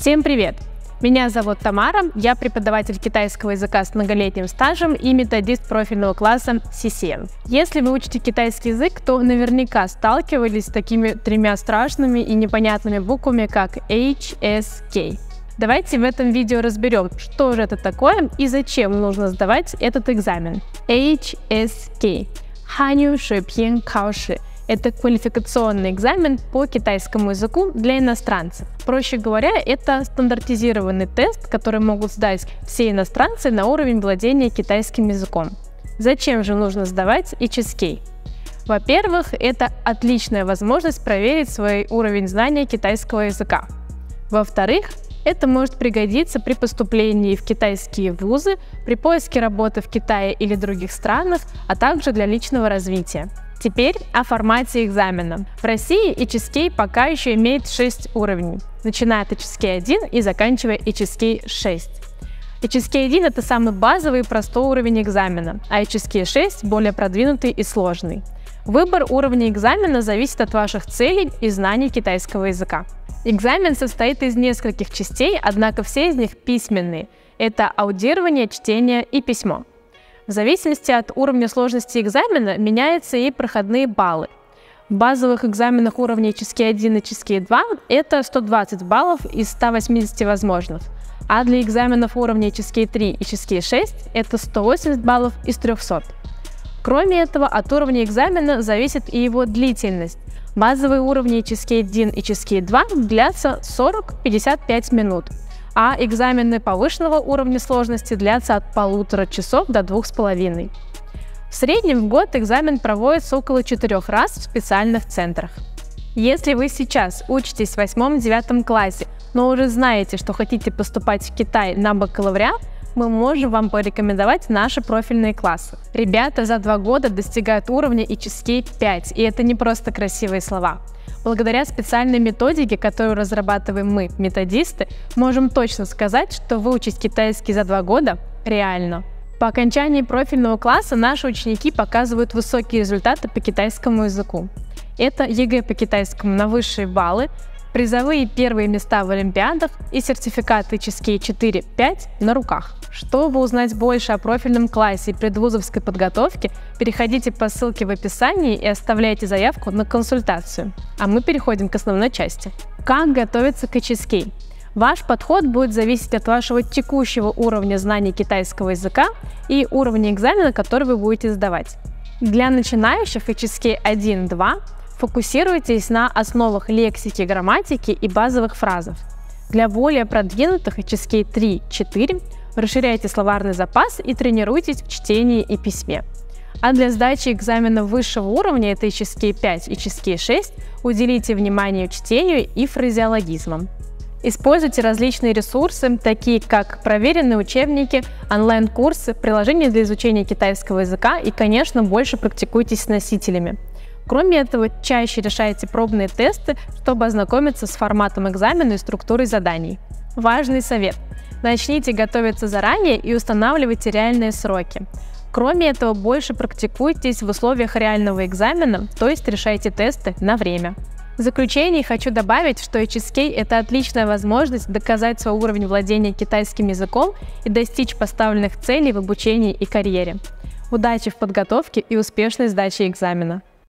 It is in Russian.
Всем привет! Меня зовут Тамара, я преподаватель китайского языка с многолетним стажем и методист профильного класса CCN. Если вы учите китайский язык, то наверняка сталкивались с такими тремя страшными и непонятными буквами, как H, S, K. Давайте в этом видео разберем, что же это такое и зачем нужно сдавать этот экзамен. HSK – Ханю Шипьен Каоши – это квалификационный экзамен по китайскому языку для иностранцев. Проще говоря, это стандартизированный тест, который могут сдать все иностранцы на уровень владения китайским языком. Зачем же нужно сдавать HSK? Во-первых, это отличная возможность проверить свой уровень знания китайского языка. Во-вторых, это может пригодиться при поступлении в китайские вузы, при поиске работы в Китае или других странах, а также для личного развития. Теперь о формате экзамена. В России HSK пока еще имеет 6 уровней, начиная от HSK 1 и заканчивая HSK 6. HSK 1 это самый базовый и простой уровень экзамена, а HSK 6 более продвинутый и сложный. Выбор уровня экзамена зависит от ваших целей и знаний китайского языка. Экзамен состоит из нескольких частей, однако все из них письменные. Это аудирование, чтение и письмо. В зависимости от уровня сложности экзамена меняются и проходные баллы. В базовых экзаменах уровня HSK 1 и HSK 2 это 120 баллов из 180 возможных, а для экзаменов уровня HSK 3 и HSK 6 это 180 баллов из 300. Кроме этого, от уровня экзамена зависит и его длительность. Базовые уровни HSK 1 и HSK 2 длятся 40-55 минут, а экзамены повышенного уровня сложности длятся от полутора часов до двух с половиной. В среднем в год экзамен проводится около четырех раз в специальных центрах. Если вы сейчас учитесь в 8-9 классе, но уже знаете, что хотите поступать в Китай на бакалавриат, мы можем вам порекомендовать наши профильные классы. Ребята за два года достигают уровня HSK 5, и это не просто красивые слова. Благодаря специальной методике, которую разрабатываем мы, методисты, можем точно сказать, что выучить китайский за два года реально. По окончании профильного класса наши ученики показывают высокие результаты по китайскому языку. Это ЕГЭ по китайскому на высшие баллы, призовые первые места в Олимпиадах и сертификаты HSK 4-5 на руках. Чтобы узнать больше о профильном классе и предвузовской подготовке, переходите по ссылке в описании и оставляйте заявку на консультацию. А мы переходим к основной части. Как готовиться к HSK? Ваш подход будет зависеть от вашего текущего уровня знаний китайского языка и уровня экзамена, который вы будете сдавать. Для начинающих HSK 1-2 Фокусируйтесь на основах лексики, грамматики и базовых фразов. Для более продвинутых HSK 3-4 расширяйте словарный запас и тренируйтесь в чтении и письме. А для сдачи экзамена высшего уровня, это HSK 5 и HSK 6, уделите внимание чтению и фразеологизмам. Используйте различные ресурсы, такие как проверенные учебники, онлайн-курсы, приложения для изучения китайского языка и, конечно, больше практикуйтесь с носителями. Кроме этого, чаще решайте пробные тесты, чтобы ознакомиться с форматом экзамена и структурой заданий. Важный совет. Начните готовиться заранее и устанавливайте реальные сроки. Кроме этого, больше практикуйтесь в условиях реального экзамена, то есть решайте тесты на время. В заключение хочу добавить, что HSK – это отличная возможность доказать свой уровень владения китайским языком и достичь поставленных целей в обучении и карьере. Удачи в подготовке и успешной сдачи экзамена!